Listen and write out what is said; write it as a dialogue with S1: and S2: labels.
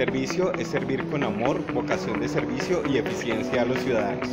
S1: Servicio es servir con amor, vocación de servicio y eficiencia a los ciudadanos.